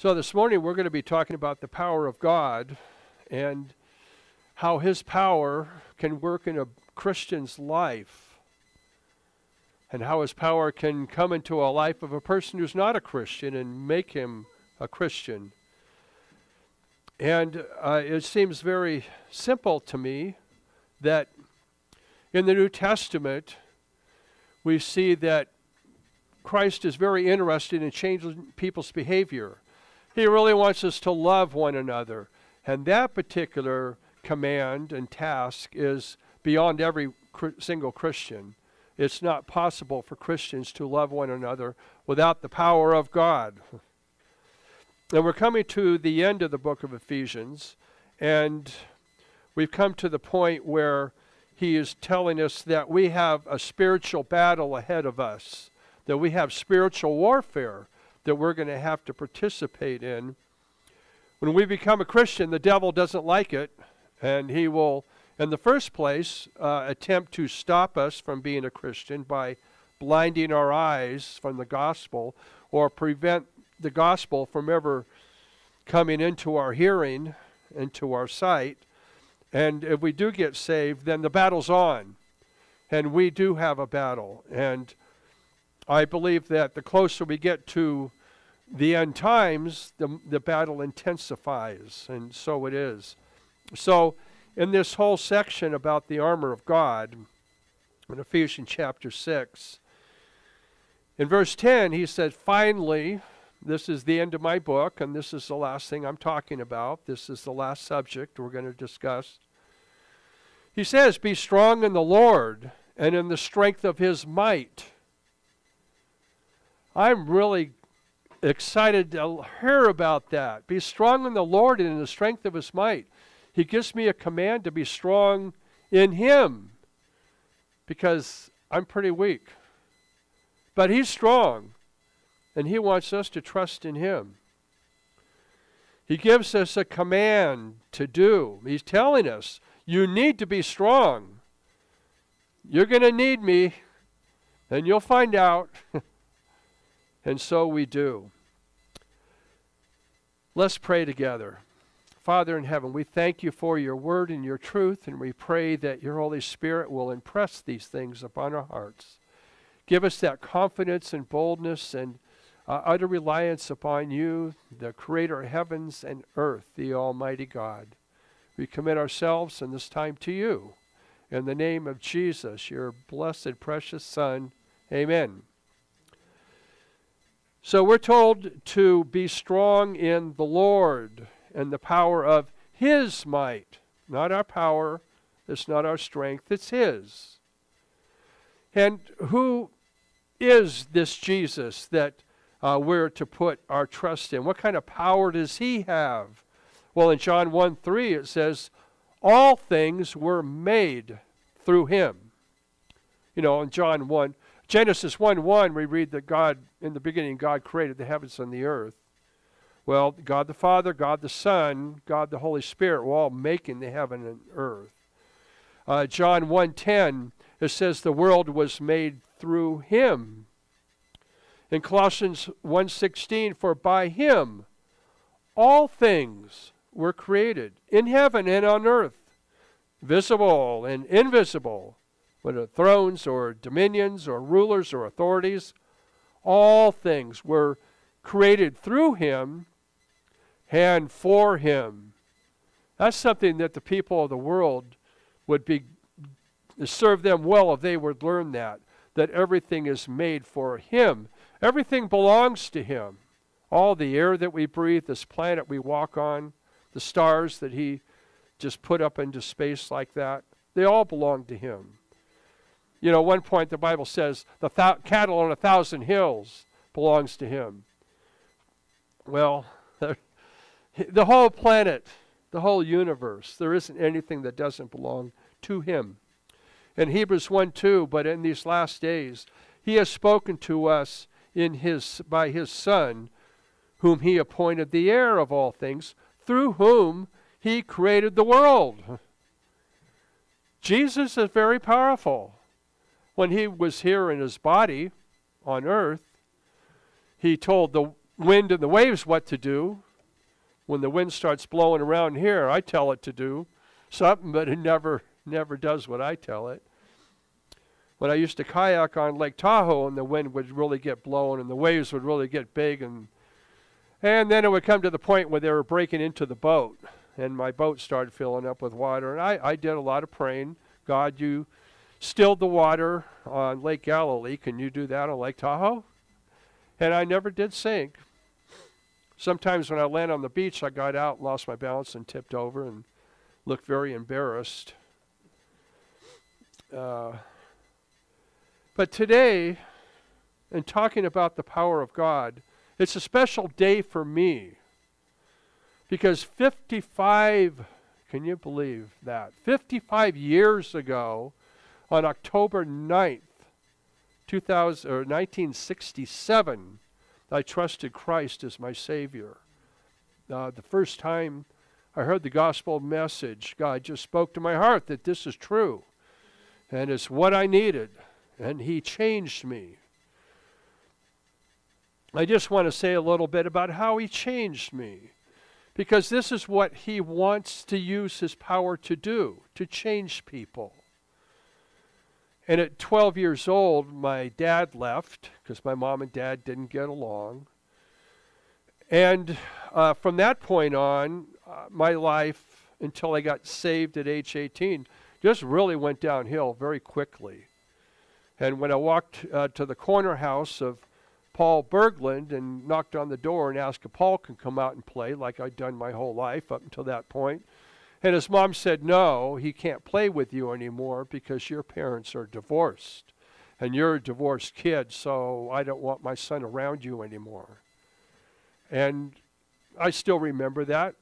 So this morning we're going to be talking about the power of God and how his power can work in a Christian's life and how his power can come into a life of a person who's not a Christian and make him a Christian. And uh, it seems very simple to me that in the New Testament we see that Christ is very interested in changing people's behavior. He really wants us to love one another. And that particular command and task is beyond every single Christian. It's not possible for Christians to love one another without the power of God. And we're coming to the end of the book of Ephesians, and we've come to the point where he is telling us that we have a spiritual battle ahead of us, that we have spiritual warfare that we're going to have to participate in. When we become a Christian, the devil doesn't like it, and he will, in the first place, uh, attempt to stop us from being a Christian by blinding our eyes from the gospel or prevent the gospel from ever coming into our hearing, into our sight. And if we do get saved, then the battle's on. And we do have a battle. And I believe that the closer we get to the end times, the, the battle intensifies, and so it is. So, in this whole section about the armor of God, in Ephesians chapter 6, in verse 10, he said, Finally, this is the end of my book, and this is the last thing I'm talking about. This is the last subject we're going to discuss. He says, Be strong in the Lord and in the strength of his might. I'm really excited to hear about that. Be strong in the Lord and in the strength of his might. He gives me a command to be strong in him because I'm pretty weak. But he's strong, and he wants us to trust in him. He gives us a command to do. He's telling us, you need to be strong. You're going to need me, and you'll find out. And so we do. Let's pray together. Father in heaven, we thank you for your word and your truth, and we pray that your Holy Spirit will impress these things upon our hearts. Give us that confidence and boldness and uh, utter reliance upon you, the creator of heavens and earth, the Almighty God. We commit ourselves in this time to you. In the name of Jesus, your blessed, precious Son. Amen. So we're told to be strong in the Lord and the power of His might. Not our power, it's not our strength, it's His. And who is this Jesus that uh, we're to put our trust in? What kind of power does He have? Well, in John 1 3, it says, All things were made through Him. You know, in John 1, Genesis 1 1, we read that God, in the beginning, God created the heavens and the earth. Well, God the Father, God the Son, God the Holy Spirit were all making the heaven and earth. Uh, John 1.10, it says the world was made through him. In Colossians 1.16, for by him all things were created, in heaven and on earth, visible and invisible, whether thrones or dominions or rulers or authorities, all things were created through him and for him. That's something that the people of the world would be serve them well if they would learn that that everything is made for him. Everything belongs to him. All the air that we breathe, this planet we walk on, the stars that he just put up into space like that, they all belong to him. You know, one point the Bible says the th- cattle on a thousand hills belongs to him. Well, the whole planet, the whole universe, there isn't anything that doesn't belong to him. In Hebrews 1 2, but in these last days, he has spoken to us in his, by his Son, whom he appointed the heir of all things, through whom he created the world. Jesus is very powerful when he was here in his body on earth, he told the wind and the waves what to do. When the wind starts blowing around here, I tell it to do something, but it never never does what I tell it. When I used to kayak on Lake Tahoe and the wind would really get blowing and the waves would really get big and and then it would come to the point where they were breaking into the boat and my boat started filling up with water and I, I did a lot of praying. God, you stilled the water on Lake Galilee. Can you do that on Lake Tahoe? And I never did sink. Sometimes when I land on the beach, I got out, lost my balance, and tipped over and looked very embarrassed. Uh, but today, in talking about the power of God, it's a special day for me because 55, can you believe that? 55 years ago, on October 9th, 2000, or 1967, I trusted Christ as my Savior. Uh, the first time I heard the gospel message, God just spoke to my heart that this is true. And it's what I needed. And He changed me. I just want to say a little bit about how He changed me. Because this is what He wants to use His power to do to change people. And at 12 years old, my dad left because my mom and dad didn't get along. And uh, from that point on, uh, my life until I got saved at age 18 just really went downhill very quickly. And when I walked uh, to the corner house of Paul Berglund and knocked on the door and asked if Paul can come out and play, like I'd done my whole life up until that point, and his mom said, No, he can't play with you anymore because your parents are divorced. And you're a divorced kid, so I don't want my son around you anymore. And I still remember that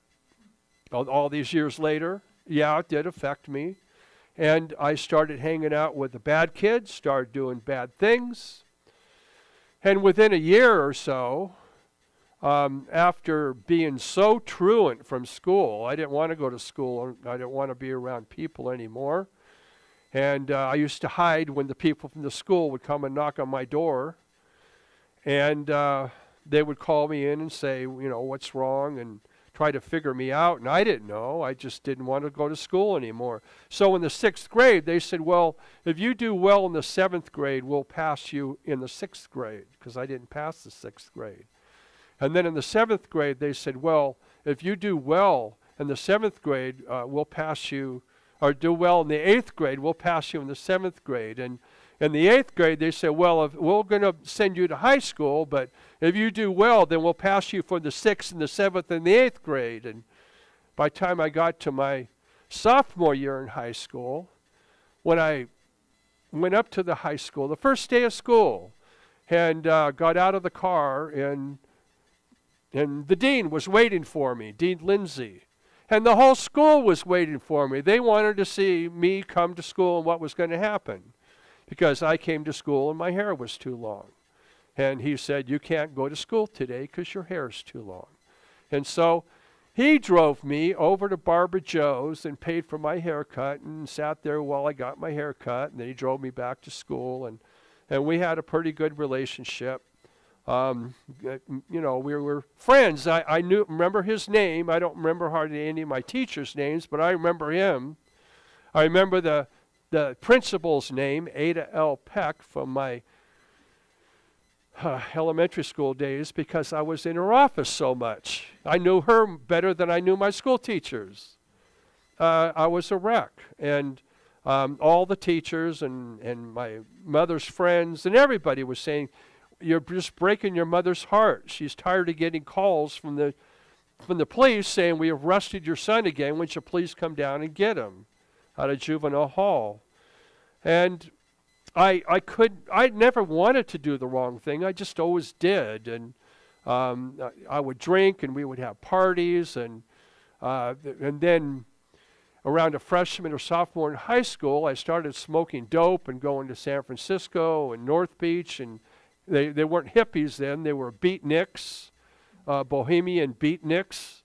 all, these years later. Yeah, it did affect me. And I started hanging out with the bad kids, started doing bad things. And within a year or so, um, after being so truant from school, I didn't want to go to school. I didn't want to be around people anymore. And uh, I used to hide when the people from the school would come and knock on my door. And uh, they would call me in and say, you know, what's wrong? And try to figure me out, and I didn't know. I just didn't want to go to school anymore. So in the sixth grade, they said, Well, if you do well in the seventh grade, we'll pass you in the sixth grade, because I didn't pass the sixth grade. And then in the seventh grade, they said, Well, if you do well in the seventh grade, uh, we'll pass you, or do well in the eighth grade, we'll pass you in the seventh grade. And in the eighth grade, they said, Well, if we're going to send you to high school, but if you do well, then we'll pass you for the sixth and the seventh and the eighth grade. And by the time I got to my sophomore year in high school, when I went up to the high school, the first day of school, and uh, got out of the car, and and the dean was waiting for me, Dean Lindsay. And the whole school was waiting for me. They wanted to see me come to school and what was going to happen because I came to school and my hair was too long. And he said, You can't go to school today because your hair is too long. And so he drove me over to Barbara Joe's and paid for my haircut and sat there while I got my haircut. And then he drove me back to school. And, and we had a pretty good relationship. Um, you know, we were friends. I, I knew, remember his name. I don't remember hardly any of my teachers' names, but I remember him. I remember the, the principal's name, Ada L. Peck, from my uh, elementary school days because I was in her office so much. I knew her better than I knew my school teachers. Uh, I was a wreck. And um, all the teachers and, and my mother's friends and everybody was saying, You're just breaking your mother's heart. She's tired of getting calls from the, from the police saying, We have arrested your son again. When you please come down and get him out of juvenile hall? And I I could I never wanted to do the wrong thing. I just always did, and um, I would drink, and we would have parties, and uh, and then around a freshman or sophomore in high school, I started smoking dope and going to San Francisco and North Beach, and they they weren't hippies then; they were beatniks, uh, bohemian beatniks,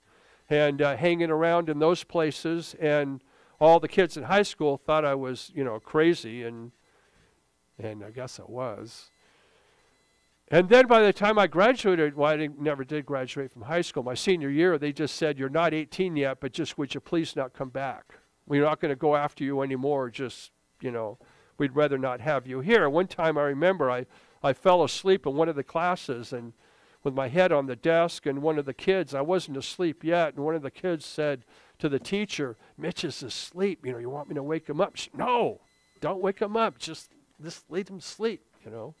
and uh, hanging around in those places, and all the kids in high school thought I was, you know, crazy and and I guess I was. and then by the time I graduated, well, I never did graduate from high school. My senior year, they just said, You're not 18 yet, but just would you please not come back? We're not going to go after you anymore. Just, you know, we'd rather not have you here. One time I remember I, I fell asleep in one of the classes and with my head on the desk, and one of the kids, I wasn't asleep yet, and one of the kids said to the teacher, Mitch is asleep. You know, you want me to wake him up? She, no, don't wake him up. Just, just leave him sleep, you know.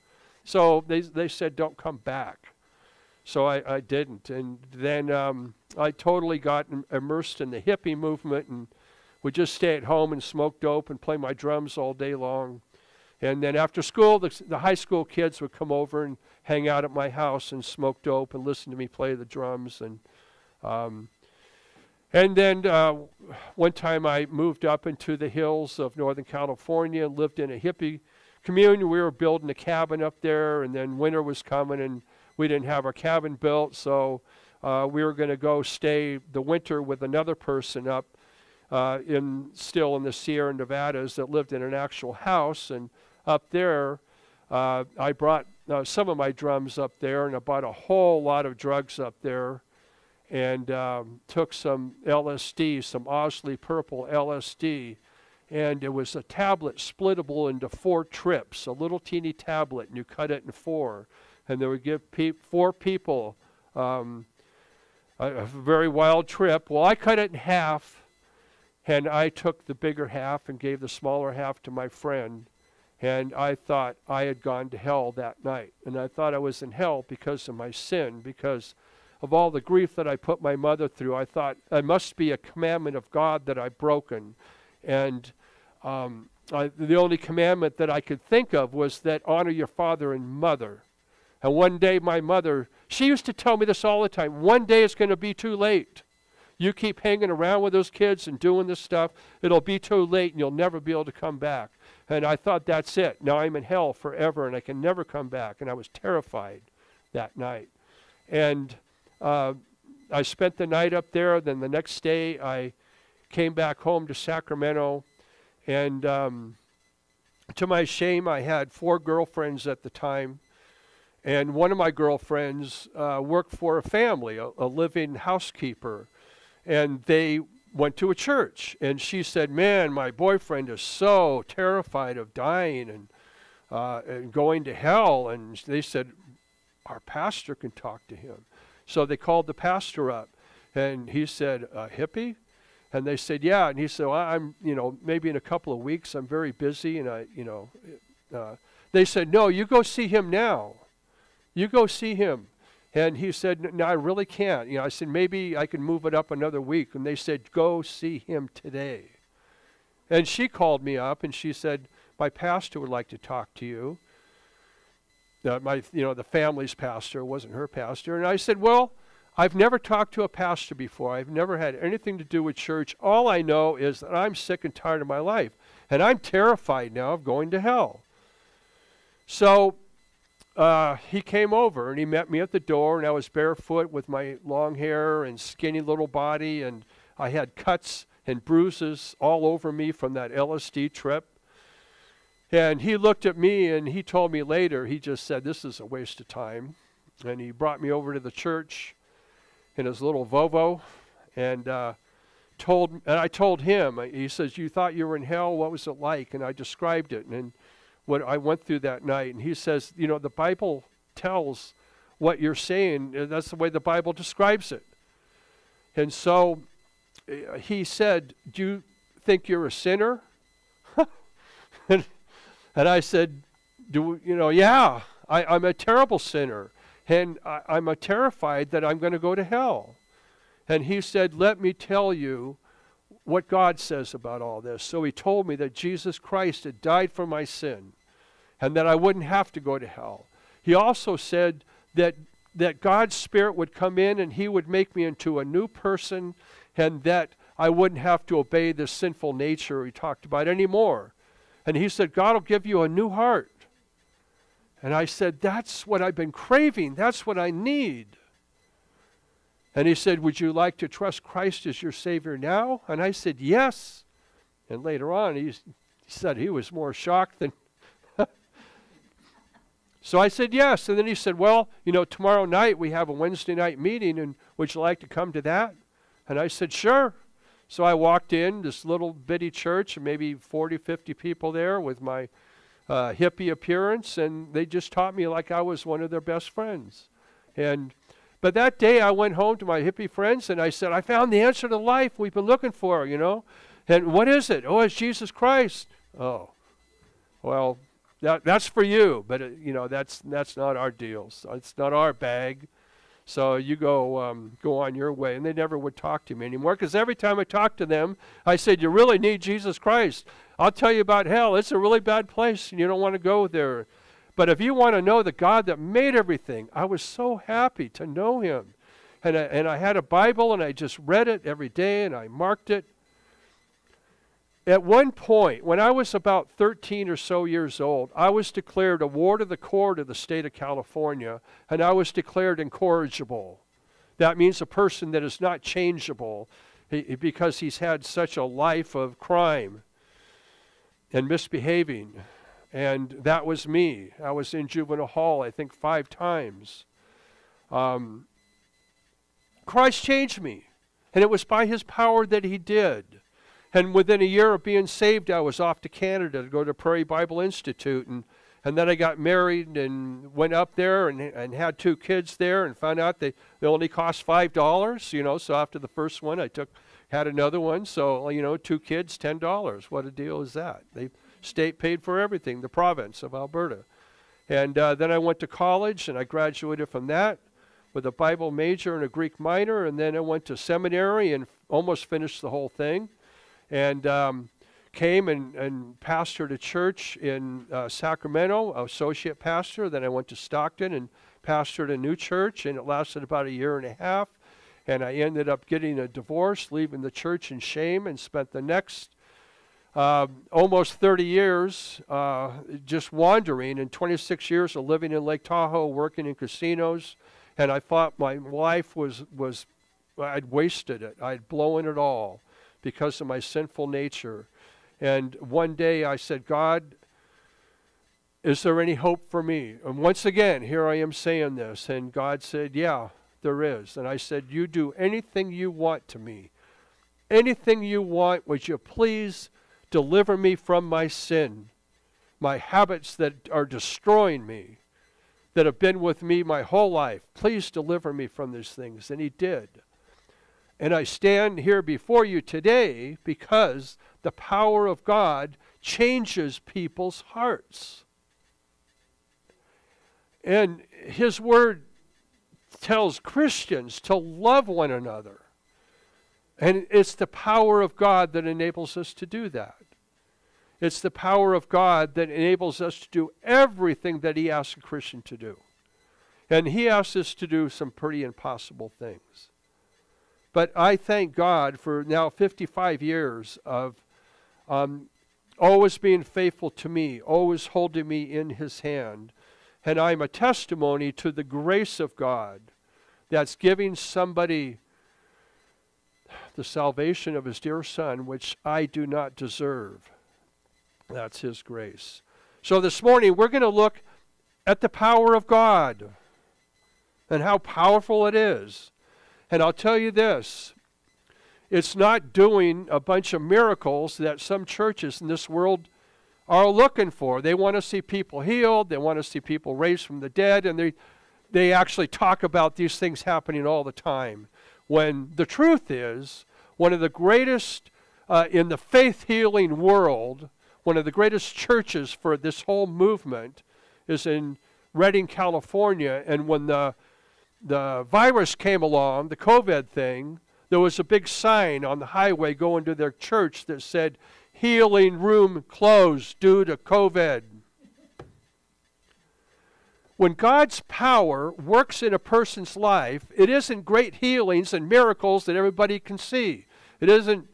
So they, they said, don't come back. So I, I didn't. And then um, I totally got immersed in the hippie movement and would just stay at home and smoke dope and play my drums all day long. And then after school, the, the high school kids would come over and hang out at my house and smoke dope and listen to me play the drums. And um, and then uh, one time I moved up into the hills of Northern California and lived in a hippie community. We were building a cabin up there, and then winter was coming, and we didn't have our cabin built, so uh, we were going to go stay the winter with another person up uh, in still in the Sierra Nevadas that lived in an actual house, and up there, uh, I brought uh, some of my drums up there, and I bought a whole lot of drugs up there, and um, took some LSD, some Owsley Purple LSD, and it was a tablet splittable into four trips, a little teeny tablet, and you cut it in four, and they would give pe- four people um, a, a very wild trip. Well, I cut it in half, and I took the bigger half and gave the smaller half to my friend. And I thought I had gone to hell that night. And I thought I was in hell because of my sin, because of all the grief that I put my mother through. I thought it must be a commandment of God that I've broken. And um, I, the only commandment that I could think of was that honor your father and mother. And one day, my mother, she used to tell me this all the time one day it's going to be too late. You keep hanging around with those kids and doing this stuff, it'll be too late and you'll never be able to come back. And I thought, that's it. Now I'm in hell forever and I can never come back. And I was terrified that night. And uh, I spent the night up there. Then the next day, I came back home to Sacramento. And um, to my shame, I had four girlfriends at the time. And one of my girlfriends uh, worked for a family, a, a living housekeeper. And they went to a church. And she said, Man, my boyfriend is so terrified of dying and, uh, and going to hell. And they said, Our pastor can talk to him. So they called the pastor up. And he said, A hippie? And they said, yeah. And he said, well, I'm, you know, maybe in a couple of weeks, I'm very busy. And I, you know, uh, they said, no, you go see him now. You go see him. And he said, no, I really can't. You know, I said, maybe I can move it up another week. And they said, go see him today. And she called me up and she said, my pastor would like to talk to you. Uh, my, you know, the family's pastor wasn't her pastor. And I said, well, I've never talked to a pastor before. I've never had anything to do with church. All I know is that I'm sick and tired of my life. And I'm terrified now of going to hell. So uh, he came over and he met me at the door, and I was barefoot with my long hair and skinny little body, and I had cuts and bruises all over me from that LSD trip. And he looked at me and he told me later, he just said, This is a waste of time. And he brought me over to the church in his little Volvo, and uh, told and I told him. He says, "You thought you were in hell. What was it like?" And I described it and what I went through that night. And he says, "You know, the Bible tells what you're saying. That's the way the Bible describes it." And so uh, he said, "Do you think you're a sinner?" and, and I said, "Do you know? Yeah, I, I'm a terrible sinner." and I, I'm terrified that I'm going to go to hell. And he said, Let me tell you what God says about all this. So he told me that Jesus Christ had died for my sin and that I wouldn't have to go to hell. He also said that, that God's Spirit would come in and he would make me into a new person and that I wouldn't have to obey this sinful nature he talked about anymore. And he said, God will give you a new heart. And I said, That's what I've been craving. That's what I need. And he said, Would you like to trust Christ as your Savior now? And I said, Yes. And later on, he said he was more shocked than. So I said yes. And then he said, Well, you know, tomorrow night we have a Wednesday night meeting, and would you like to come to that? And I said, Sure. So I walked in, this little bitty church, maybe 40, 50 people there with my uh, hippie appearance, and they just taught me like I was one of their best friends. And but that day I went home to my hippie friends and I said, I found the answer to life we've been looking for, you know. And what is it? Oh, it's Jesus Christ. Oh, well, that, that's for you, but uh, you know that's that's not our deal. So it's not our bag. So you go um, go on your way. And they never would talk to me anymore because every time I talked to them, I said, "You really need Jesus Christ." I'll tell you about hell. It's a really bad place, and you don't want to go there. But if you want to know the God that made everything, I was so happy to know Him, and I, and I had a Bible, and I just read it every day, and I marked it. At one point, when I was about 13 or so years old, I was declared a ward of the court of the state of California, and I was declared incorrigible. That means a person that is not changeable because he's had such a life of crime and misbehaving. And that was me. I was in juvenile hall, I think, five times. Um, Christ changed me, and it was by his power that he did. And within a year of being saved, I was off to Canada to go to Prairie Bible Institute. And, and then I got married and went up there and, and had two kids there and found out they, they only cost $5, you know. So after the first one, I took had another one. So, you know, two kids, $10. What a deal is that? The state paid for everything, the province of Alberta. And uh, then I went to college and I graduated from that with a Bible major and a Greek minor. And then I went to seminary and almost finished the whole thing and um, came and, and pastored a church in uh, Sacramento, associate pastor. Then I went to Stockton and pastored a new church, and it lasted about a year and a half. And I ended up getting a divorce, leaving the church in shame, and spent the next uh, almost 30 years uh, just wandering, and 26 years of living in Lake Tahoe, working in casinos. And I thought my life was was I'd wasted it. I'd blown it all because of my sinful nature. And one day I said, God, is there any hope for me? And once again, here I am saying this. And God said, Yeah, there is. And I said, You do anything you want to me. Anything you want, would you please deliver me from my sin, my habits that are destroying me, that have been with me my whole life? Please deliver me from these things. And He did. And I stand here before you today because the power of God changes people's hearts. And His Word tells Christians to love one another. And it's the power of God that enables us to do that. It's the power of God that enables us to do everything that He asks a Christian to do. And He asks us to do some pretty impossible things. But I thank God for now 55 years of um, always being faithful to me, always holding me in His hand. And I'm a testimony to the grace of God that's giving somebody the salvation of His dear Son, which I do not deserve. That's His grace. So this morning, we're going to look at the power of God and how powerful it is. And I'll tell you this it's not doing a bunch of miracles that some churches in this world are looking for. They want to see people healed, they want to see people raised from the dead, and they, they actually talk about these things happening all the time. When the truth is, one of the greatest uh, in the faith healing world, one of the greatest churches for this whole movement is in Redding, California. And when the the virus came along, the COVID thing, there was a big sign on the highway going to their church that said, healing room closed due to COVID. When God's power works in a person's life, it isn't great healings and miracles that everybody can see. It isn't.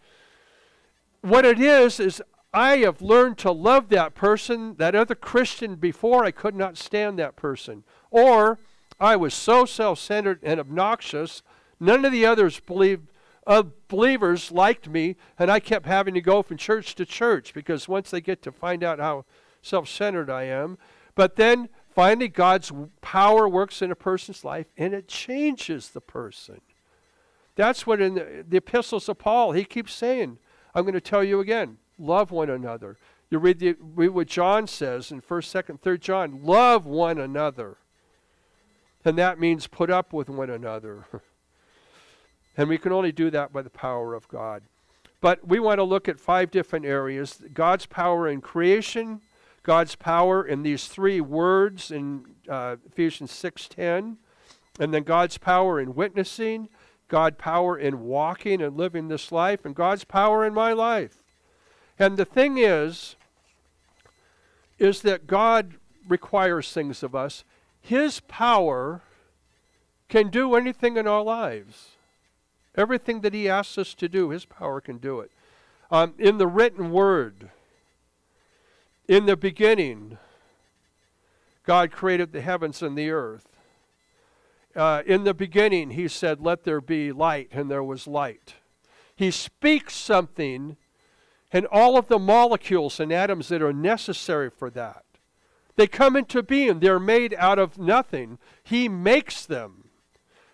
What it is, is I have learned to love that person, that other Christian before I could not stand that person. Or I was so self centered and obnoxious, none of the others believed. Uh, believers liked me, and I kept having to go from church to church because once they get to find out how self centered I am. But then finally God's power works in a person's life and it changes the person. That's what in the, the epistles of Paul, he keeps saying, I'm going to tell you again, love one another. You read, the, read what John says in 1st, 2nd, 3rd John, love one another. And that means put up with one another. and we can only do that by the power of God. But we want to look at five different areas God's power in creation, God's power in these three words in uh, Ephesians 6:10, and then God's power in witnessing, God's power in walking and living this life, and God's power in my life. And the thing is, is that God requires things of us. His power can do anything in our lives. Everything that He asks us to do, His power can do it. Um, in the written word, in the beginning, God created the heavens and the earth. Uh, in the beginning, He said, Let there be light, and there was light. He speaks something, and all of the molecules and atoms that are necessary for that, they come into being. They're made out of nothing. He makes them.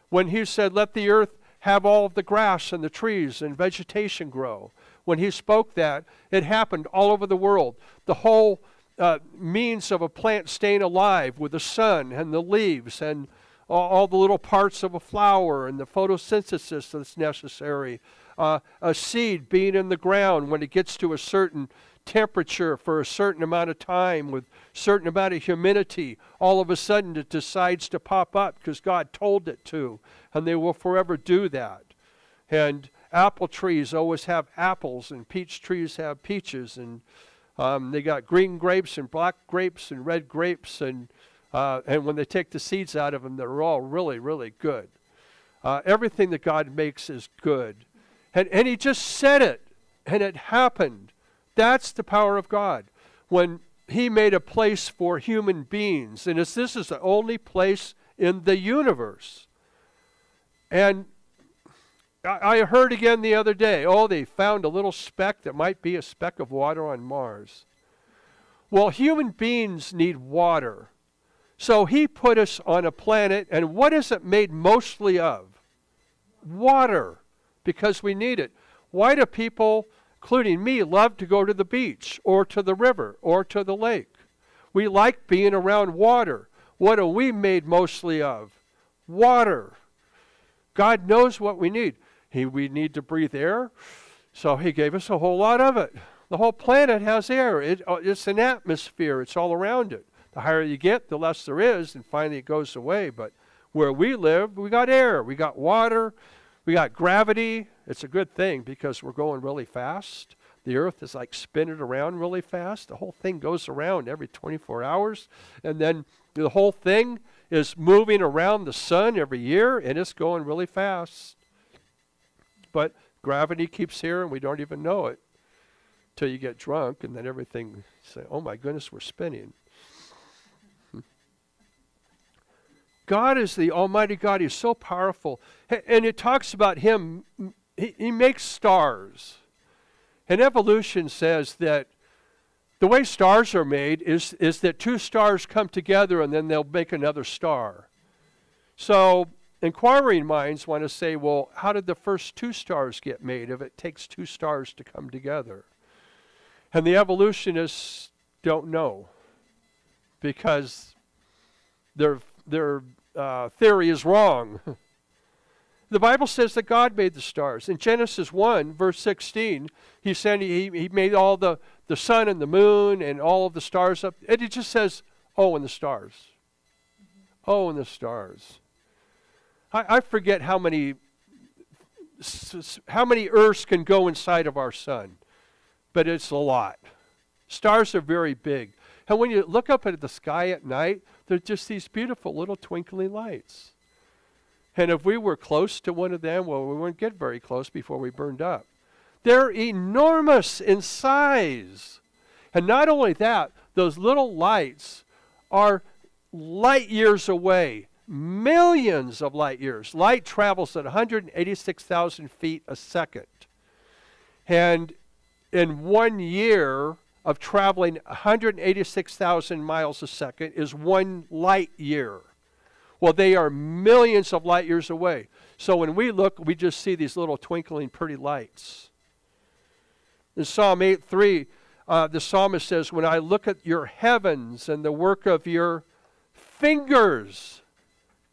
When He said, Let the earth have all of the grass and the trees and vegetation grow. When he spoke that, it happened all over the world. The whole uh, means of a plant staying alive with the sun and the leaves and all, the little parts of a flower and the photosynthesis that's necessary. Uh, a seed being in the ground when it gets to a certain temperature for a certain amount of time with certain amount of humidity all of a sudden it decides to pop up because god told it to and they will forever do that. And apple trees always have apples, and peach trees have peaches, and um, they got green grapes and black grapes and red grapes, and uh, and when they take the seeds out of them, they're all really, really good. Uh, everything that God makes is good, and and He just said it, and it happened. That's the power of God. When He made a place for human beings, and this is the only place in the universe and I heard again the other day, oh, they found a little speck that might be a speck of water on Mars. Well, human beings need water. So he put us on a planet, and what is it made mostly of? Water, because we need it. Why do people, including me, love to go to the beach or to the river or to the lake? We like being around water. What are we made mostly of? Water. God knows what we need. He, we need to breathe air, so He gave us a whole lot of it. The whole planet has air. It, uh, it's an atmosphere. It's all around it. The higher you get, the less there is, and finally it goes away. But where we live, we got air, we got water, we got gravity. It's a good thing because we're going really fast. The earth is like spinning around really fast. The whole thing goes around every 24 hours. And then the whole thing is moving around the sun every year, and it's going really fast. But gravity keeps here, and we don't even know it till you get drunk, and then everything say, "Oh my goodness, we're spinning." God is the Almighty God. He's so powerful, and it talks about Him. He, he makes stars, and evolution says that the way stars are made is, is that two stars come together and then they'll make another star. So, inquiring minds want to say, well, how did the first two stars get made if it takes two stars to come together? And the evolutionists don't know because their, their uh, theory is wrong. The Bible says that God made the stars. In Genesis 1, verse 16, he said he, he made all the, the sun and the moon and all of the stars up. And it just says, oh, and the stars. Oh, and the stars. I, I forget how many how many Earths can go inside of our sun, but it's a lot. Stars are very big. And when you look up at the sky at night, they're just these beautiful little twinkling lights. And if we were close to one of them, well, we wouldn't get very close before we burned up. They're enormous in size. And not only that, those little lights are light years away, millions of light years. Light travels at 186,000 feet a second. And in one year, of traveling 186,000 miles a second is one light year. Well, they are millions of light years away. So when we look, we just see these little twinkling pretty lights. In Psalm 8 3, uh, the psalmist says, When I look at your heavens and the work of your fingers,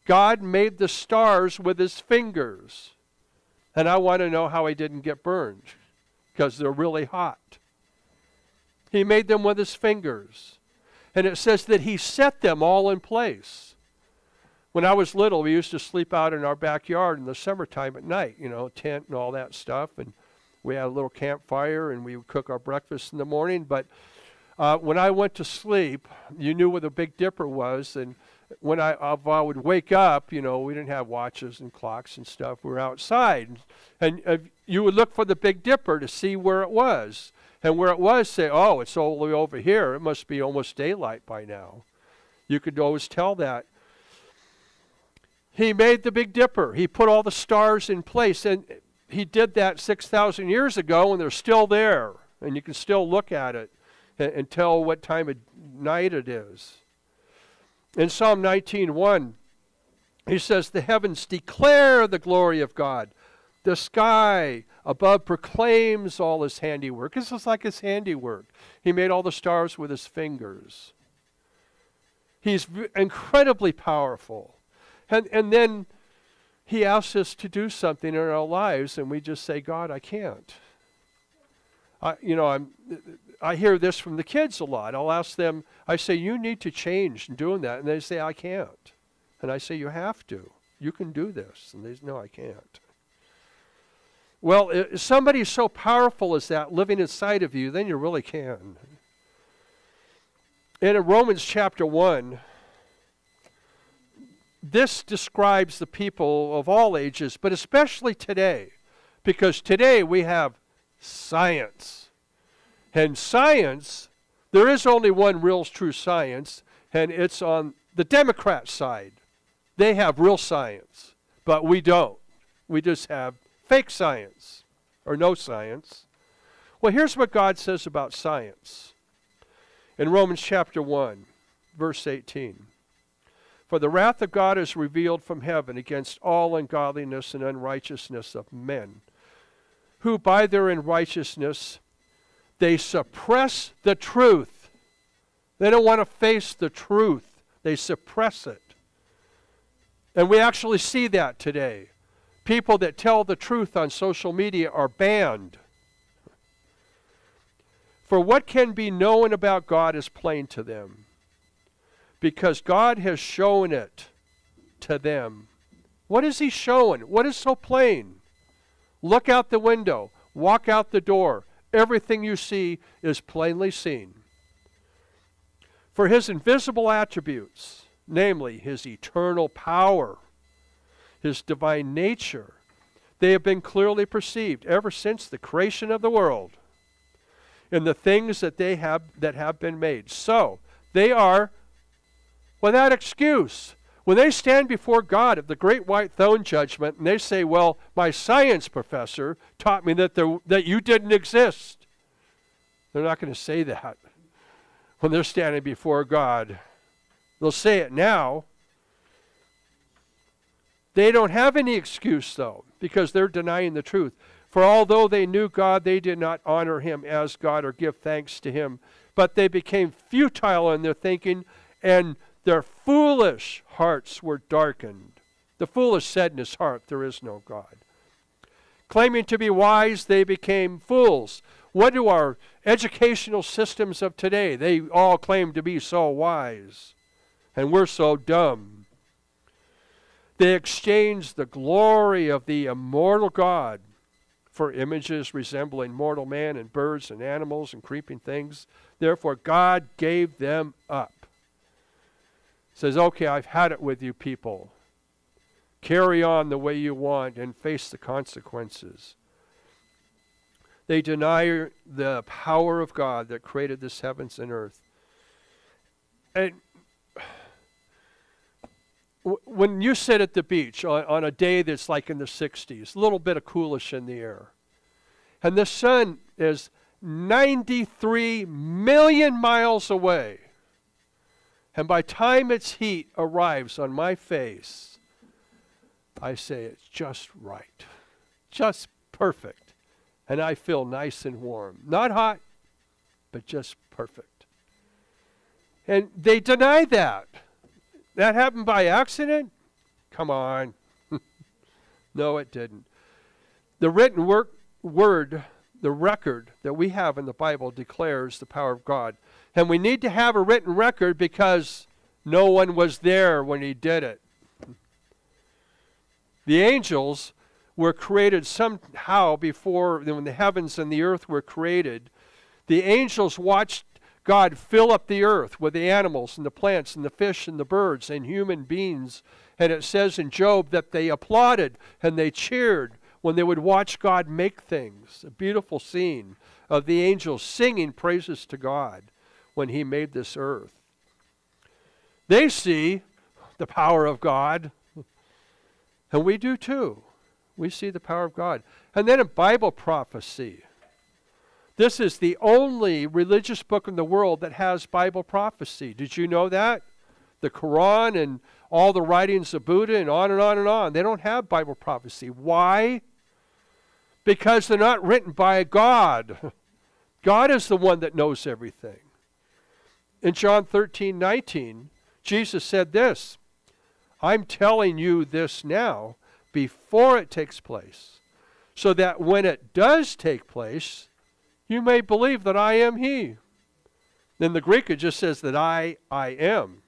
God made the stars with his fingers. And I want to know how he didn't get burned because they're really hot. He made them with his fingers. And it says that he set them all in place. When I was little, we used to sleep out in our backyard in the summertime at night, you know, tent and all that stuff. And we had a little campfire and we would cook our breakfast in the morning. But uh, when I went to sleep, you knew where the Big Dipper was. And when I, if I would wake up, you know, we didn't have watches and clocks and stuff. We were outside. And uh, you would look for the Big Dipper to see where it was. And where it was, say, oh, it's way over here. It must be almost daylight by now. You could always tell that. He made the Big Dipper. He put all the stars in place. And he did that 6,000 years ago, and they're still there. And you can still look at it and, and tell what time of night it is. In Psalm 19:1, he says, The heavens declare the glory of God. The sky above proclaims all his handiwork. This is like his handiwork. He made all the stars with his fingers. He's incredibly powerful. And, and then he asks us to do something in our lives, and we just say, God, I can't. I, you know, I'm, I hear this from the kids a lot. I'll ask them, I say, you need to change in doing that. And they say, I can't. And I say, you have to. You can do this. And they say, no, I can't. Well, if somebody so powerful as that living inside of you, then you really can. And in Romans chapter 1, this describes the people of all ages, but especially today, because today we have science. And science, there is only one real true science, and it's on the Democrat side. They have real science, but we don't. We just have fake science or no science. Well, here's what God says about science in Romans chapter 1, verse 18. For the wrath of God is revealed from heaven against all ungodliness and unrighteousness of men, who by their unrighteousness they suppress the truth. They don't want to face the truth, they suppress it. And we actually see that today. People that tell the truth on social media are banned. For what can be known about God is plain to them because God has shown it to them. What is He showing? What is so plain? Look out the window, walk out the door. Everything you see is plainly seen. For His invisible attributes, namely His eternal power, His divine nature, they have been clearly perceived ever since the creation of the world in the things that they have that have been made. So they are without excuse. When they stand before God at the great white throne judgment and they say, Well, my science professor taught me that, there, that you didn't exist, they're not going to say that when they're standing before God. They'll say it now. They don't have any excuse, though, because they're denying the truth. For although they knew God, they did not honor him as God or give thanks to him, but they became futile in their thinking and their foolish hearts were darkened. The foolish said in his heart, There is no God. Claiming to be wise, they became fools. What do our educational systems of today? They all claim to be so wise, and we're so dumb. They exchanged the glory of the immortal God for images resembling mortal man and birds and animals and creeping things. Therefore, God gave them up says, okay, I've had it with you people. Carry on the way you want and face the consequences. They deny the power of God that created this heavens and earth. And when you sit at the beach on, on, a day that's like in the 60s, a little bit of coolish in the air, and the sun is 93 million miles away. And by time its heat arrives on my face, I say it's just right. Just perfect. And I feel nice and warm. Not hot, but just perfect. And they deny that. That happened by accident? Come on. no, it didn't. The written work, word, the record that we have in the Bible declares the power of God. And we need to have a written record because no one was there when he did it. The angels were created somehow before when the heavens and the earth were created. The angels watched God fill up the earth with the animals and the plants and the fish and the birds and human beings. And it says in Job that they applauded and they cheered when they would watch God make things. A beautiful scene of the angels singing praises to God when He made this earth. They see the power of God, and we do too. We see the power of God. And then in Bible prophecy, this is the only religious book in the world that has Bible prophecy. Did you know that? The Quran and all the writings of Buddha and on and on and on. They don't have Bible prophecy. Why? Because they're not written by God. God is the one that knows everything. In John 13, 19, Jesus said this I'm telling you this now before it takes place, so that when it does take place, you may believe that I am He. Then the Greek, it just says that I, I am.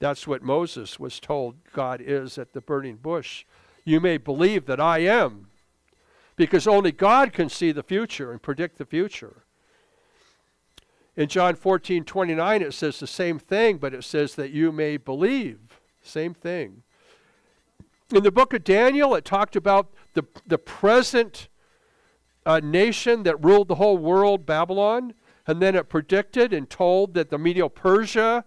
That's what Moses was told God is at the burning bush. You may believe that I am. Because only God can see the future and predict the future. In John 14, 29, it says the same thing, but it says that you may believe. Same thing. In the book of Daniel, it talked about the, the present uh, nation that ruled the whole world, Babylon, and then it predicted and told that the Medo Persia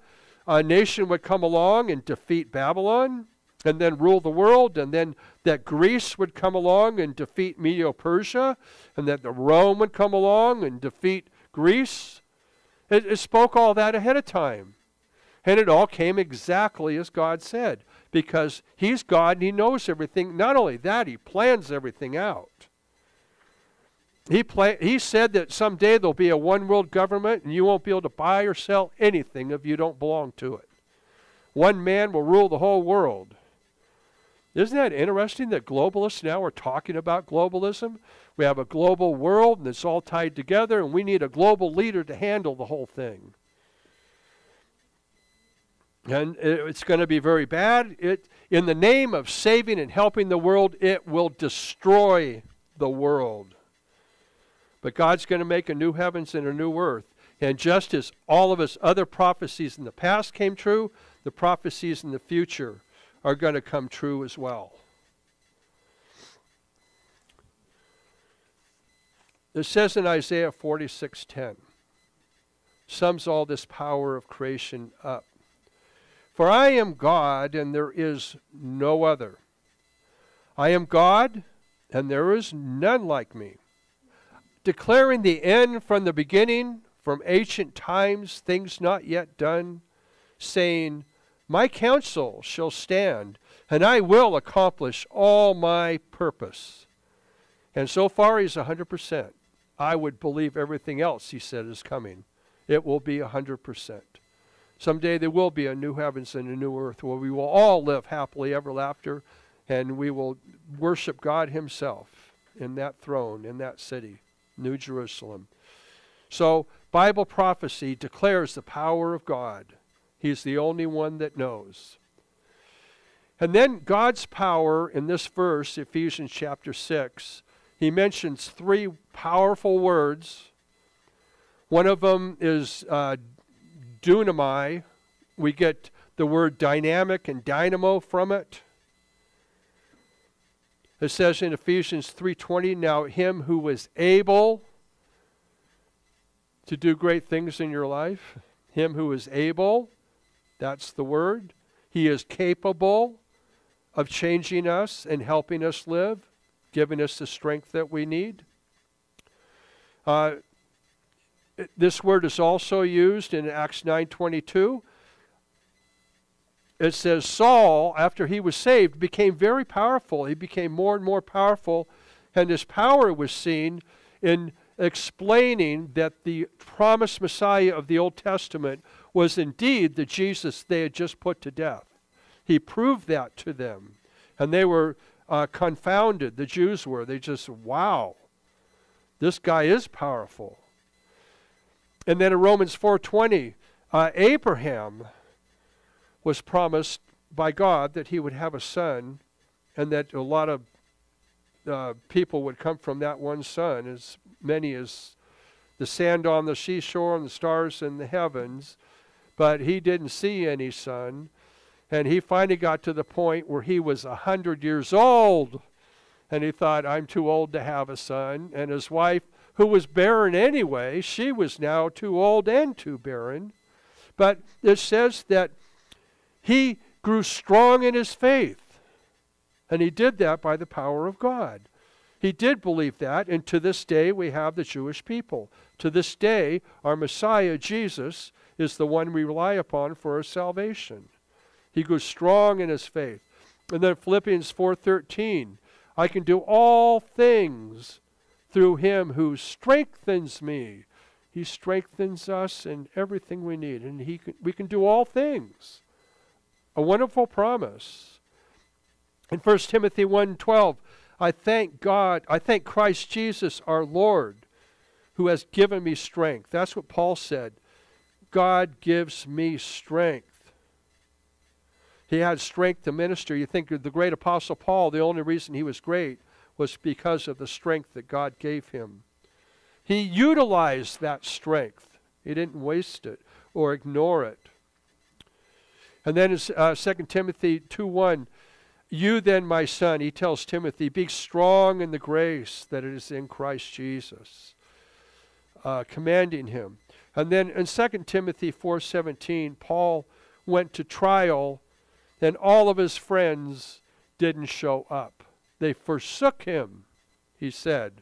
uh, nation would come along and defeat Babylon and then rule the world, and then that Greece would come along and defeat Medo Persia, and that the Rome would come along and defeat Greece. It, it spoke all that ahead of time. And it all came exactly as God said, because He's God and He knows everything. Not only that, He plans everything out. He, he said that someday there'll be a one world government and you won't be able to buy or sell anything if you don't belong to it. One man will rule the whole world. Isn't that interesting that globalists now are talking about globalism? We have a global world and it's all tied together, and we need a global leader to handle the whole thing. And it's going to be very bad. It, in the name of saving and helping the world, it will destroy the world. But God's going to make a new heavens and a new earth. And just as all of his other prophecies in the past came true, the prophecies in the future are going to come true as well. It says in Isaiah 46:10, sums all this power of creation up. For I am God and there is no other. I am God and there is none like me declaring the end from the beginning, from ancient times, things not yet done, saying, My counsel shall stand, and I will accomplish all my purpose. And so far, he's 100%. I would believe everything else he said is coming. It will be 100%. Someday there will be a new heavens and a new earth where we will all live happily ever after, and we will worship God Himself in that throne, in that city. New Jerusalem. So, Bible prophecy declares the power of God. He's the only one that knows. And then God's power in this verse, Ephesians chapter 6, he mentions three powerful words. One of them is uh, dunamai. We get the word dynamic and dynamo from it. It says in Ephesians 3:20, now him who was able to do great things in your life, him who is able, that's the word. He is capable of changing us and helping us live, giving us the strength that we need. Uh, this word is also used in Acts 9:22. It says Saul, after he was saved, became very powerful. He became more and more powerful, and his power was seen in explaining that the promised Messiah of the Old Testament was indeed the Jesus they had just put to death. He proved that to them, and they were uh, confounded. The Jews were. They just, wow, this guy is powerful. And then in Romans 4:20, uh, Abraham was promised by God that he would have a son, and that a lot of uh, people would come from that one son, as many as the sand on the seashore and the stars in the heavens. But he didn't see any son, and he finally got to the point where he was a hundred years old, and he thought, "I'm too old to have a son." And his wife who was barren anyway, she was now too old and too barren. But it says that he grew strong in his faith. And he did that by the power of God. He did believe that, and to this day we have the Jewish people. To this day, our Messiah, Jesus, is the one we rely upon for our salvation. He grew strong in his faith. And then Philippians 4:13, I can do all things through him who strengthens me. He strengthens us in everything we need, and he can, we can do all things. A wonderful promise. In 1 Timothy 1:12, I thank God, I thank Christ Jesus our Lord, who has given me strength. That's what Paul said. God gives me strength. He had strength to minister. You think the great apostle Paul, the only reason he was great was because of the strength that God gave him. He utilized that strength. He didn't waste it or ignore it. And then in uh, 2 Timothy 2 1, you then, my son, he tells Timothy, be strong in the grace that is in Christ Jesus, uh, commanding him. And then in 2 Timothy 4:17, Paul went to trial, and all of his friends didn't show up. They forsook him, he said.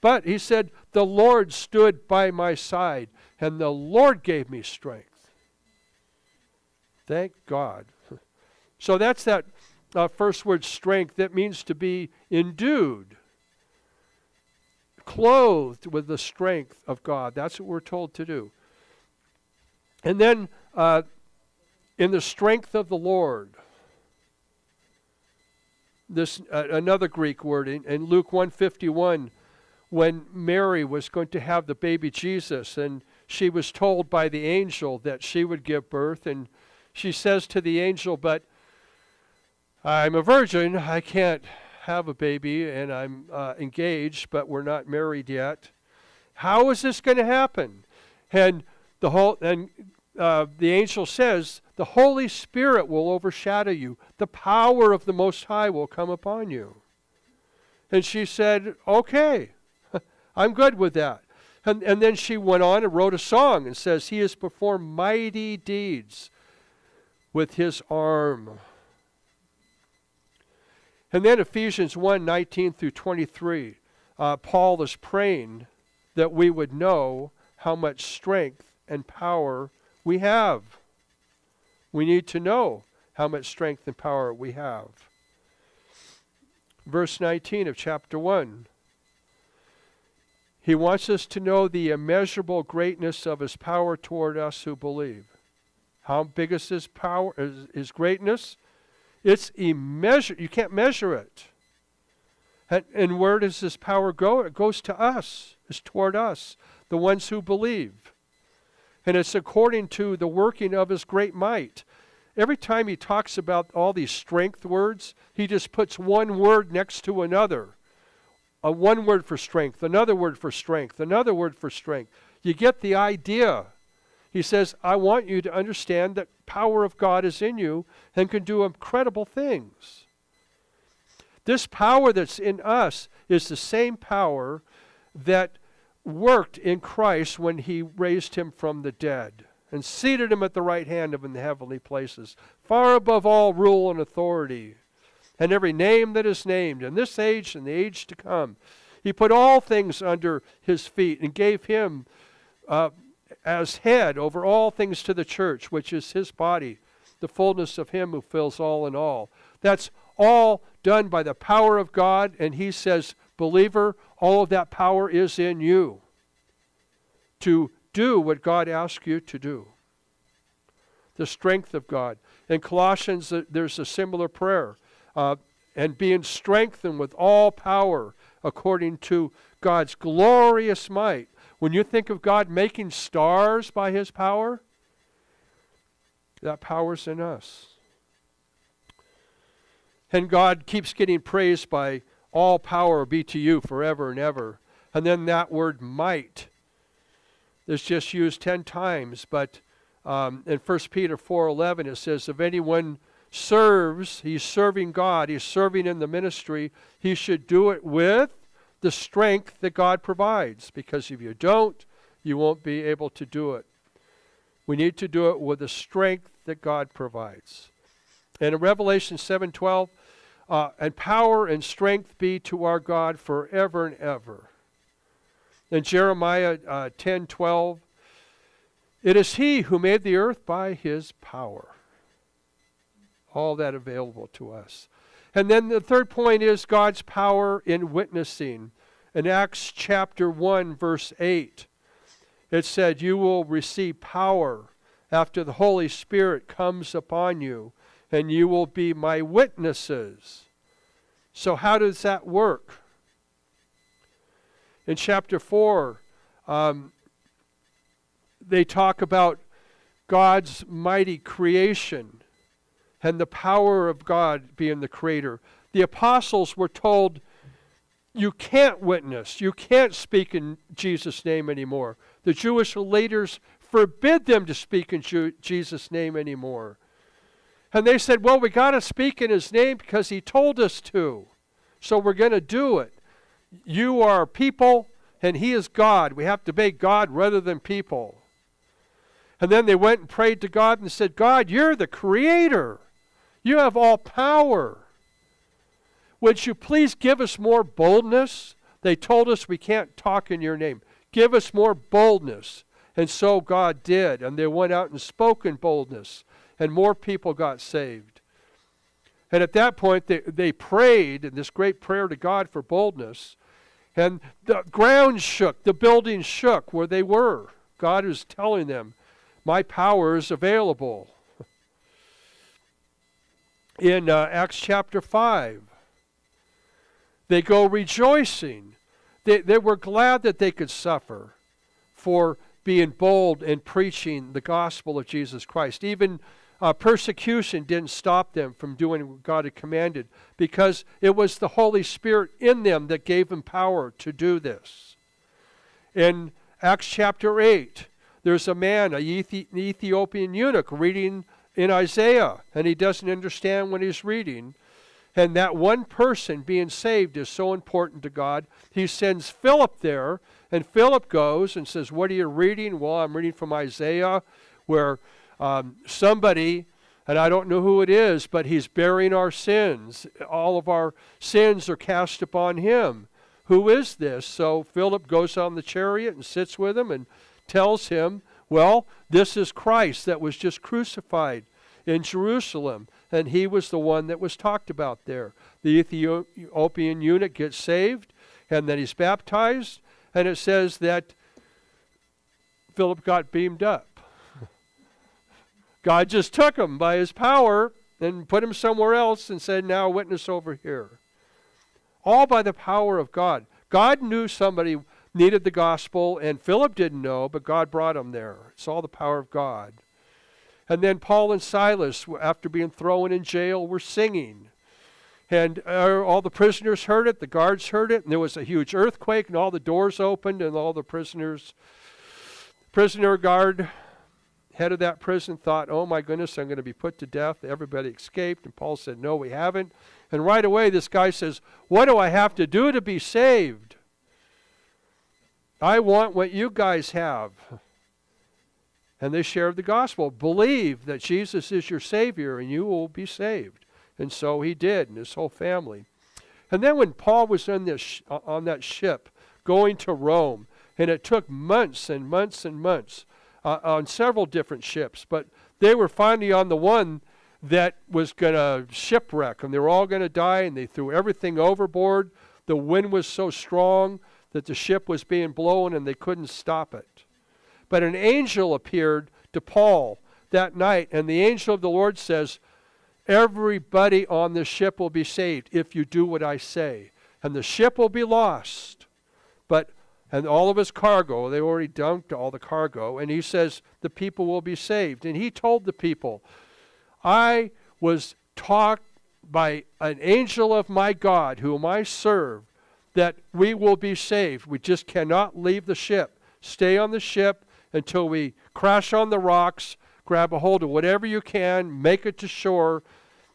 But he said, The Lord stood by my side, and the Lord gave me strength. Thank God. So that's that uh, first word, strength. That means to be endued, clothed with the strength of God. That's what we're told to do. And then, uh, in the strength of the Lord. This uh, another Greek word in, in Luke 151 when Mary was going to have the baby Jesus and she was told by the angel that she would give birth and she says to the angel but I'm a virgin. I can't have a baby and I'm uh, engaged but we're not married yet. How is this going to happen? And the whole and uh, the angel says, the Holy Spirit will overshadow you. The power of the Most High will come upon you. And she said, okay, I'm good with that. And, and then she went on and wrote a song and says, He has performed mighty deeds with his arm. And then Ephesians 1 19 through 23, uh, Paul is praying that we would know how much strength and power we have. We need to know how much strength and power we have. Verse 19 of chapter 1. He wants us to know the immeasurable greatness of his power toward us who believe. How big is his power, his, his greatness? It's immeasurable. You can't measure it. And, and where does this power go? It goes to us. It's toward us, the ones who believe and it's according to the working of his great might. Every time he talks about all these strength words, he just puts one word next to another. A one word for strength, another word for strength, another word for strength. You get the idea. He says, I want you to understand that power of God is in you and can do incredible things. This power that's in us is the same power that worked in Christ when he raised him from the dead and seated him at the right hand of in the heavenly places, far above all rule and authority, and every name that is named in this age and the age to come. He put all things under his feet and gave him uh, as head over all things to the church, which is his body, the fullness of him who fills all in all. That's all done by the power of God, and he says, believer, all of that power is in you to do what God asks you to do. The strength of God. In Colossians, there's a similar prayer. Uh, and being strengthened with all power according to God's glorious might. When you think of God making stars by his power, that power's in us. And God keeps getting praised by all power be to you forever and ever. And then that word might is just used 10 times, but um, in 1 Peter 4.11 it says, if anyone serves, he's serving God, he's serving in the ministry, he should do it with the strength that God provides. Because if you don't, you won't be able to do it. We need to do it with the strength that God provides. And in Revelation 7:12, uh, and power and strength be to our God forever and ever. In Jeremiah uh, 10:12, it is He who made the earth by His power. All that available to us. And then the third point is God's power in witnessing. In Acts chapter 1, verse 8, it said, You will receive power after the Holy Spirit comes upon you, and you will be my witnesses. So, how does that work? In chapter 4, um, they talk about God's mighty creation and the power of God being the creator. The apostles were told, You can't witness, you can't speak in Jesus' name anymore. The Jewish leaders forbid them to speak in Ju- Jesus' name anymore. And they said, Well, we got to speak in his name because he told us to. So we're going to do it. You are people, and he is God. We have to obey God rather than people. And then they went and prayed to God and said, God, you're the creator. You have all power. Would you please give us more boldness? They told us we can't talk in your name. Give us more boldness. And so God did. And they went out and spoke in boldness. And more people got saved. And at that point, they, they prayed in this great prayer to God for boldness. And the ground shook, the building shook where they were. God is telling them, My power is available in uh, Acts chapter 5. They go rejoicing. They, they were glad that they could suffer for being bold and preaching the gospel of Jesus Christ. Even uh, persecution didn't stop them from doing what God had commanded because it was the Holy Spirit in them that gave them power to do this. In Acts chapter 8, there's a man, an Ethiopian eunuch, reading in Isaiah, and he doesn't understand what he's reading. And that one person being saved is so important to God. He sends Philip there, and Philip goes and says, What are you reading? Well, I'm reading from Isaiah, where um, somebody, and I don't know who it is, but he's bearing our sins. All of our sins are cast upon him. Who is this? So Philip goes on the chariot and sits with him and tells him well, this is Christ that was just crucified in Jerusalem, and he was the one that was talked about there. The Ethiopian eunuch gets saved, and then he's baptized, and it says that Philip got beamed up. God just took him by his power and put him somewhere else and said, Now witness over here. All by the power of God. God knew somebody needed the gospel, and Philip didn't know, but God brought him there. It's all the power of God. And then Paul and Silas, after being thrown in jail, were singing. And uh, all the prisoners heard it, the guards heard it, and there was a huge earthquake, and all the doors opened, and all the prisoners, prisoner guard, head of that prison, thought, oh my goodness, I'm going to be put to death. Everybody escaped. And Paul said, no, we haven't. And right away, this guy says, what do I have to do to be saved? I want what you guys have. And they shared the gospel. Believe that Jesus is your Savior and you will be saved. And so he did, and his whole family. And then when Paul was on, this on that ship going to Rome, and it took months and months and months uh, on several different ships, but they were finally on the one that was going to shipwreck, and they were all going to die, and they threw everything overboard. The wind was so strong that the ship was being blown, and they couldn't stop it. But an angel appeared to Paul that night, and the angel of the Lord says, Everybody on the ship will be saved if you do what I say. And the ship will be lost. But, and all of his cargo, they already dumped all the cargo, and he says the people will be saved. And he told the people, I was taught by an angel of my God, whom I serve, that we will be saved. We just cannot leave the ship. Stay on the ship until we crash on the rocks grab a hold of whatever you can, make it to shore.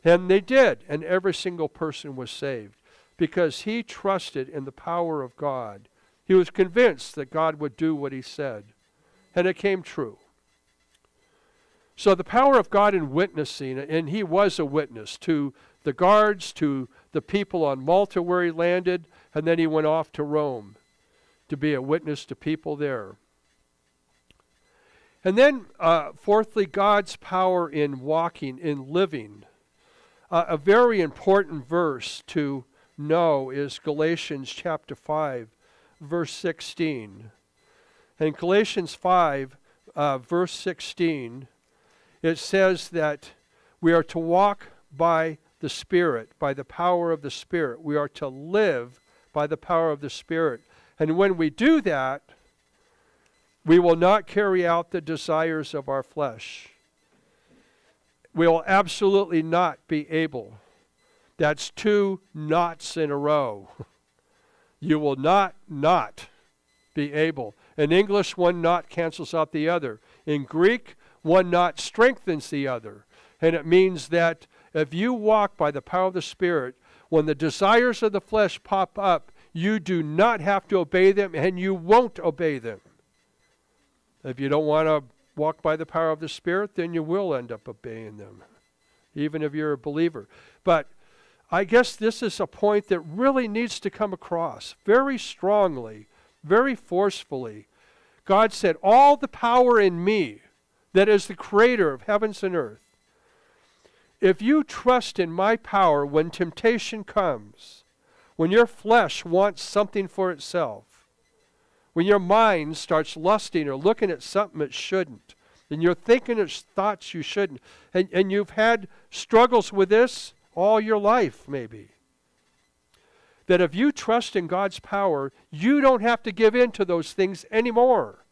And they did. And every single person was saved because he trusted in the power of God. He was convinced that God would do what he said. And it came true. So the power of God in witnessing, and he was a witness to the guards, to the people on Malta where he landed, and then he went off to Rome to be a witness to people there. And then, uh, fourthly, God's power in walking, in living. Uh, a very important verse to know is Galatians chapter 5, verse 16. In Galatians 5, uh, verse 16, it says that we are to walk by the Spirit, by the power of the Spirit. We are to live by the power of the Spirit. And when we do that, we will not carry out the desires of our flesh. We will absolutely not be able. That's two nots in a row. You will not not be able. In English, one not cancels out the other. In Greek, one not strengthens the other. And it means that if you walk by the power of the Spirit, when the desires of the flesh pop up, you do not have to obey them and you won't obey them. If you don't want to walk by the power of the Spirit, then you will end up obeying them, even if you're a believer. But I guess this is a point that really needs to come across very strongly, very forcefully. God said, All the power in me, that is the creator of heavens and earth, if you trust in my power when temptation comes, when your flesh wants something for itself, when your mind starts lusting or looking at something it shouldn't, and you're thinking of thoughts you shouldn't, and, and you've had struggles with this all your life, maybe. That if you trust in God's power, you don't have to give in to those things anymore.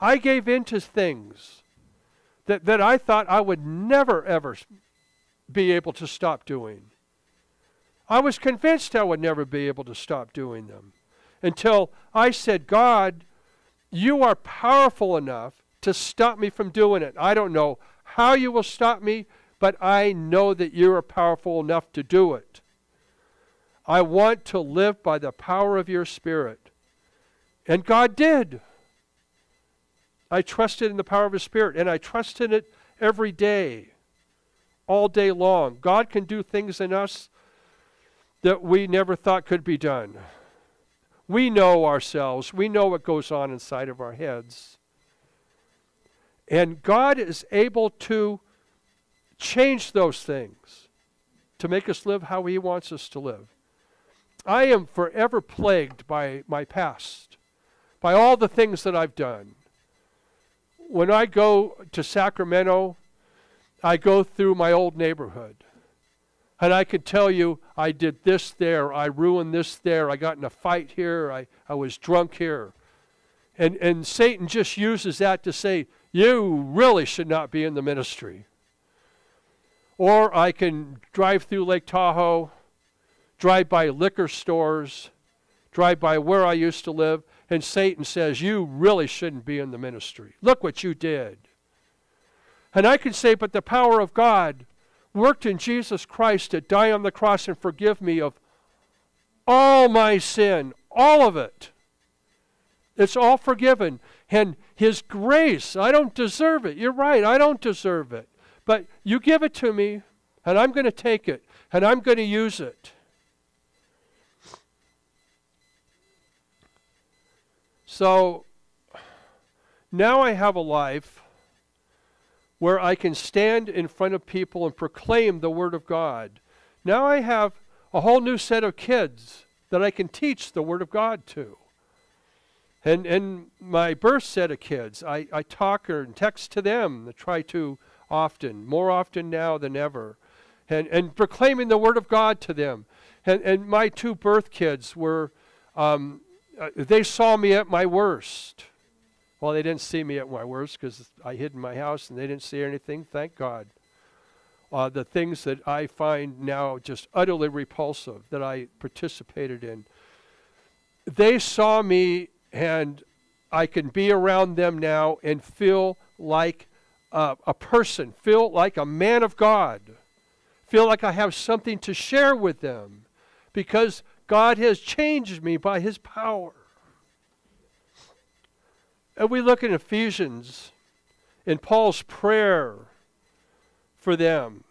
I gave in to things that, that I thought I would never, ever be able to stop doing. I was convinced I would never be able to stop doing them until I said, God, you are powerful enough to stop me from doing it. I don't know how you will stop me, but I know that you are powerful enough to do it. I want to live by the power of your Spirit. And God did. I trusted in the power of His Spirit, and I trust in it every day, all day long. God can do things in us that we never thought could be done. We know ourselves. We know what goes on inside of our heads. And God is able to change those things to make us live how He wants us to live. I am forever plagued by my past, by all the things that I've done. When I go to Sacramento, I go through my old neighborhood. And I could tell you, I did this there, I ruined this there, I got in a fight here, I, I was drunk here. And, and Satan just uses that to say, you really should not be in the ministry. Or I can drive through Lake Tahoe, drive by liquor stores, drive by where I used to live, and Satan says, You really shouldn't be in the ministry. Look what you did. And I can say, But the power of God worked in Jesus Christ to die on the cross and forgive me of all my sin, all of it. It's all forgiven. And His grace, I don't deserve it. You're right, I don't deserve it. But you give it to me, and I'm going to take it, and I'm going to use it. So now I have a life where I can stand in front of people and proclaim the Word of God. Now I have a whole new set of kids that I can teach the Word of God to. And, and my birth set of kids, I, I talk or text to them to try to often, more often now than ever, and, and proclaiming the Word of God to them. And, and my two birth kids were, um, uh, they saw me at my worst. Well, they didn't see me at my worst because I hid in my house and they didn't see anything, thank God. Uh, the things that I find now just utterly repulsive that I participated in. They saw me and I can be around them now and feel like uh, a person, feel like a man of God, feel like I have something to share with them because God has changed me by His power. And we look in Ephesians in Paul's prayer for them.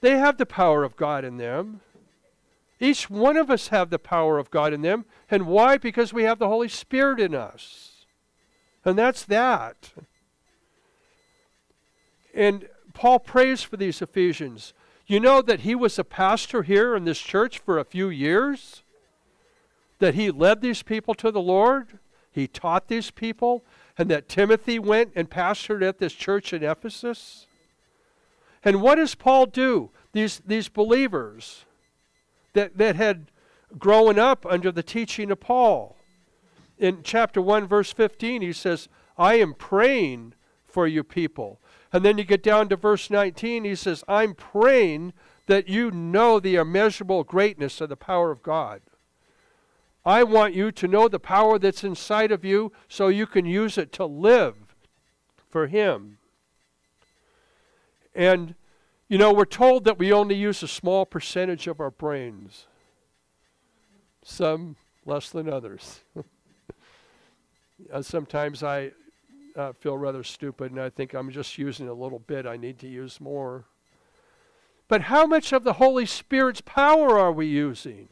They have the power of God in them. Each one of us have the power of God in them. And why? Because we have the Holy Spirit in us. And that's that. And Paul prays for these Ephesians. You know that he was a pastor here in this church for a few years? That he led these people to the Lord? He taught these people? And that Timothy went and pastored at this church in Ephesus? And what does Paul do? These, these believers that, that had grown up under the teaching of Paul. In chapter 1, verse 15, he says, I am praying for you people. And then you get down to verse 19, he says, I'm praying that you know the immeasurable greatness of the power of God. I want you to know the power that's inside of you so you can use it to live for Him. And, you know, we're told that we only use a small percentage of our brains, some less than others. uh, sometimes I uh, feel rather stupid and I think I'm just using a little bit. I need to use more. But how much of the Holy Spirit's power are we using?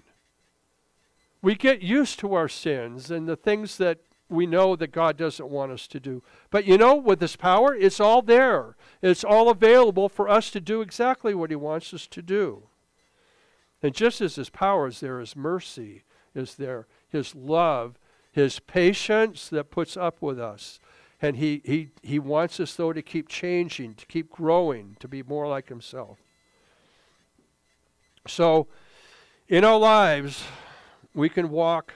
We get used to our sins and the things that we know that God doesn't want us to do. But you know, with His power, it's all there. It's all available for us to do exactly what He wants us to do. And just as His power is there, His mercy is there, His love, His patience that puts up with us. And he, he, he wants us, though, to keep changing, to keep growing, to be more like Himself. So, in our lives, we can walk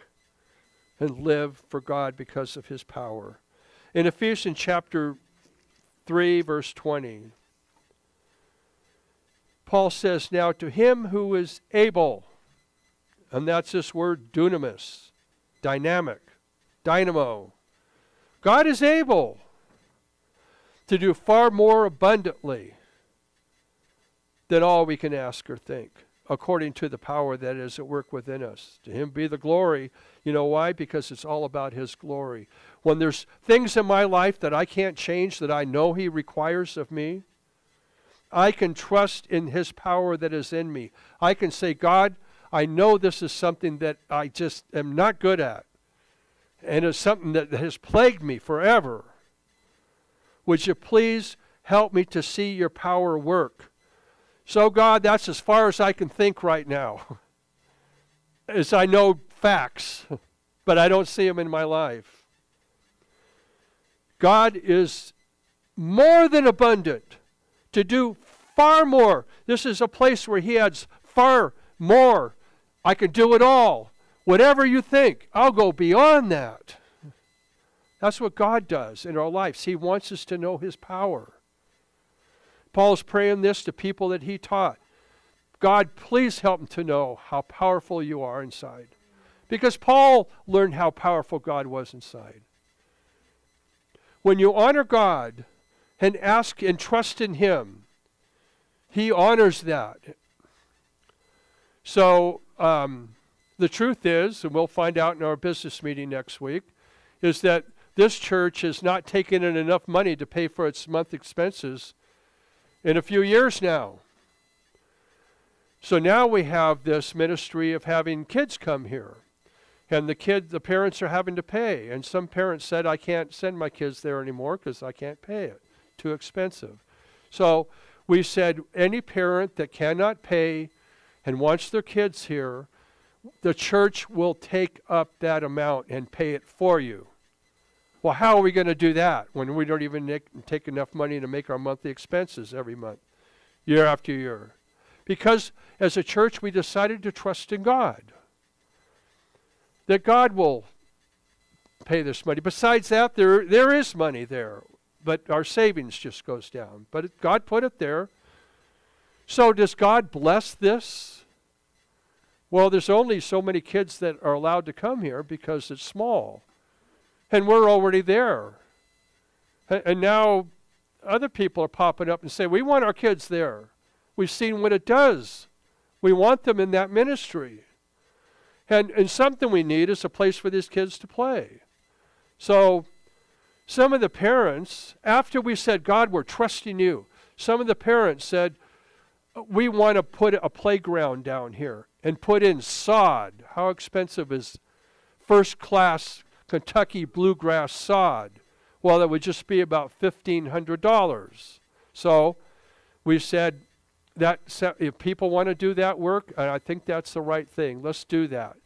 and live for God because of His power. In Ephesians chapter 3, verse 20, Paul says, Now to him who is able, and that's this word dunamis, dynamic, dynamo, God is able to do far more abundantly than all we can ask or think, according to the power that is at work within us. To Him be the glory. You know why? Because it's all about His glory. When there's things in my life that I can't change that I know He requires of me, I can trust in His power that is in me. I can say, God, I know this is something that I just am not good at and it's something that has plagued me forever. Would you please help me to see your power work? So, God, that's as far as I can think right now. as I know facts, but I don't see them in my life. God is more than abundant to do far more. This is a place where He adds far more. I can do it all Whatever you think, I'll go beyond that. That's what God does in our lives. He wants us to know His power. Paul's praying this to people that he taught. God, please help them to know how powerful you are inside. Because Paul learned how powerful God was inside. When you honor God and ask and trust in Him, He honors that. So, um, the truth is, and we'll find out in our business meeting next week, is that this church has not taken in enough money to pay for its month expenses in a few years now. So now we have this ministry of having kids come here. And the kid, the parents are having to pay. And some parents said, I can't send my kids there anymore because I can't pay it. Too expensive. So we said, any parent that cannot pay and wants their kids here, the church will take up that amount and pay it for you. Well, how are we going to do that when we don't even take enough money to make our monthly expenses every month, year after year? Because as a church, we decided to trust in God. That God will pay this money. Besides that, there, there is money there, but our savings just goes down. But God put it there. So does God bless this? Well, there's only so many kids that are allowed to come here because it's small. And we're already there. And now other people are popping up and say, we want our kids there. We've seen what it does. We want them in that ministry. And, and something we need is a place for these kids to play. So some of the parents, after we said, God, we're trusting you, some of the parents said, we want to put a playground down here and put in sod. How expensive is first class Kentucky bluegrass sod? Well, it would just be about $1,500. So we said that if people want to do that work, and I think that's the right thing, let's do that.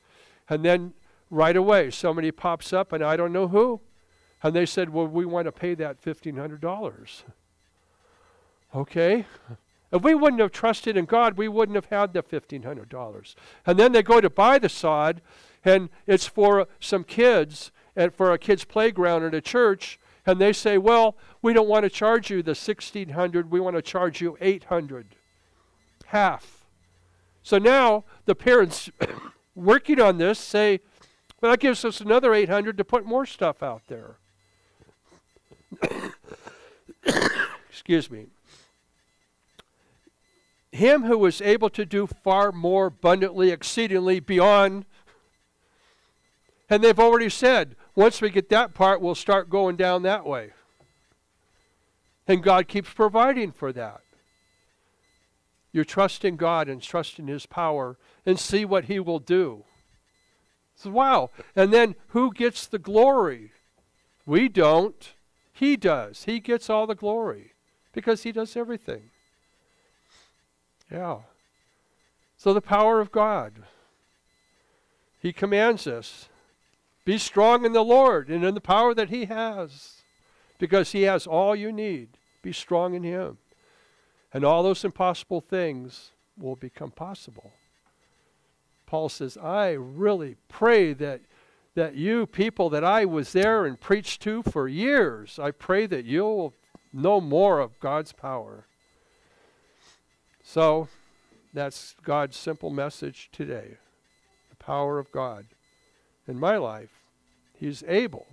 And then right away, somebody pops up, and I don't know who, and they said, Well, we want to pay that $1,500. Okay. If we wouldn't have trusted in God, we wouldn't have had the $1,500. And then they go to buy the sod, and it's for some kids and for a kid's playground at a church, and they say, "Well, we don't want to charge you the 1600, we want to charge you 800." Half. So now the parents working on this say, "Well, that gives us another 800 to put more stuff out there." Excuse me him who was able to do far more abundantly, exceedingly beyond. And they've already said, once we get that part, we'll start going down that way. And God keeps providing for that. You trust in God and trust in His power and see what He will do. So, wow. And then who gets the glory? We don't. He does. He gets all the glory because He does everything. Yeah. So the power of God. He commands us be strong in the Lord and in the power that He has, because He has all you need. Be strong in Him. And all those impossible things will become possible. Paul says, I really pray that, that you people that I was there and preached to for years, I pray that you'll know more of God's power. So that's God's simple message today the power of God. In my life, He's able.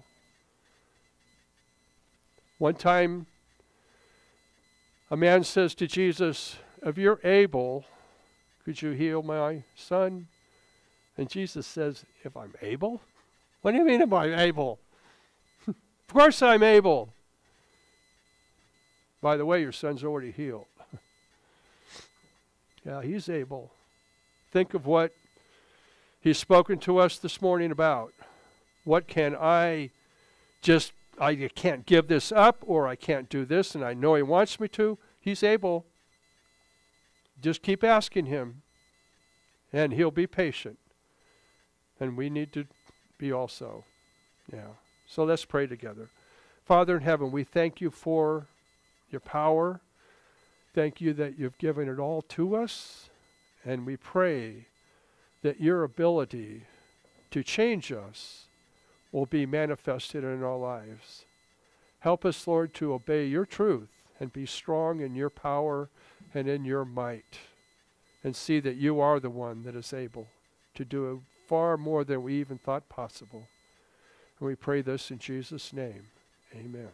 One time, a man says to Jesus, If you're able, could you heal my son? And Jesus says, If I'm able? What do you mean, if I'm able? of course I'm able. By the way, your son's already healed. Yeah, he's able. Think of what he's spoken to us this morning about. What can I just, I can't give this up or I can't do this and I know he wants me to. He's able. Just keep asking him and he'll be patient. And we need to be also. Yeah. So let's pray together. Father in heaven, we thank you for your power. Thank you that you've given it all to us, and we pray that your ability to change us will be manifested in our lives. Help us, Lord, to obey your truth and be strong in your power and in your might, and see that you are the one that is able to do far more than we even thought possible. And we pray this in Jesus' name. Amen.